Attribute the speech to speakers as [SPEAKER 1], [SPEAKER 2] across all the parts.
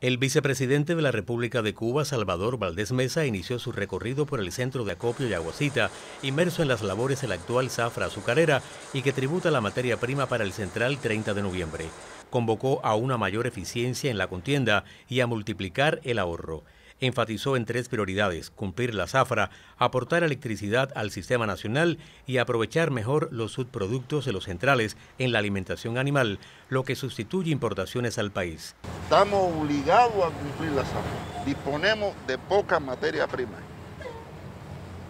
[SPEAKER 1] El vicepresidente de la República de Cuba, Salvador Valdés Mesa, inició su recorrido por el centro de acopio y Aguacita, inmerso en las labores de la actual zafra azucarera y que tributa la materia prima para el central 30 de noviembre. Convocó a una mayor eficiencia en la contienda y a multiplicar el ahorro enfatizó en tres prioridades, cumplir la zafra, aportar electricidad al sistema nacional y aprovechar mejor los subproductos de los centrales en la alimentación animal, lo que sustituye importaciones al país.
[SPEAKER 2] Estamos obligados a cumplir la zafra. Disponemos de poca materia prima.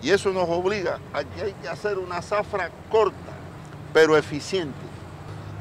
[SPEAKER 2] Y eso nos obliga a que hay que hacer una zafra corta, pero eficiente.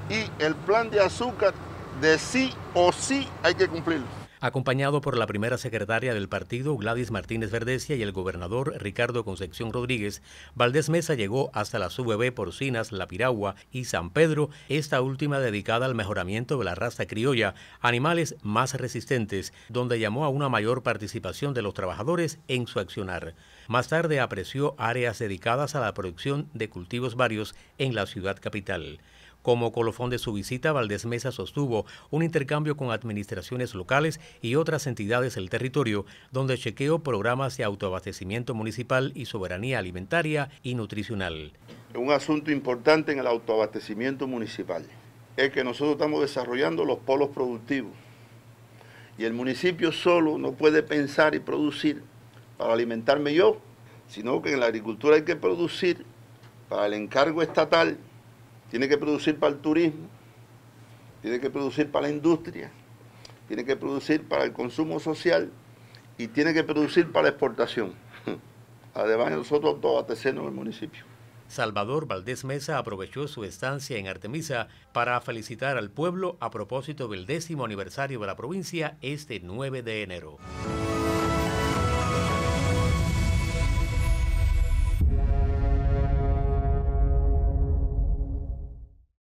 [SPEAKER 2] Y el plan de azúcar de sí o sí hay que cumplirlo
[SPEAKER 1] acompañado por la primera secretaria del partido, Gladys Martínez Verdecia, y el gobernador Ricardo Concepción Rodríguez, Valdés Mesa llegó hasta la UVB Porcinas, La Piragua y San Pedro, esta última dedicada al mejoramiento de la raza criolla, animales más resistentes, donde llamó a una mayor participación de los trabajadores en su accionar. Más tarde apreció áreas dedicadas a la producción de cultivos varios en la ciudad capital. Como colofón de su visita, Valdés Mesa sostuvo un intercambio con administraciones locales y otras entidades del territorio, donde chequeó programas de autoabastecimiento municipal y soberanía alimentaria y nutricional.
[SPEAKER 2] Un asunto importante en el autoabastecimiento municipal es que nosotros estamos desarrollando los polos productivos y el municipio solo no puede pensar y producir para alimentarme yo, sino que en la agricultura hay que producir para el encargo estatal tiene que producir para el turismo, tiene que producir para la industria, tiene que producir para el consumo social y tiene que producir para la exportación. Además, nosotros todos en el municipio.
[SPEAKER 1] Salvador Valdés Mesa aprovechó su estancia en Artemisa para felicitar al pueblo a propósito del décimo aniversario de la provincia este 9 de enero.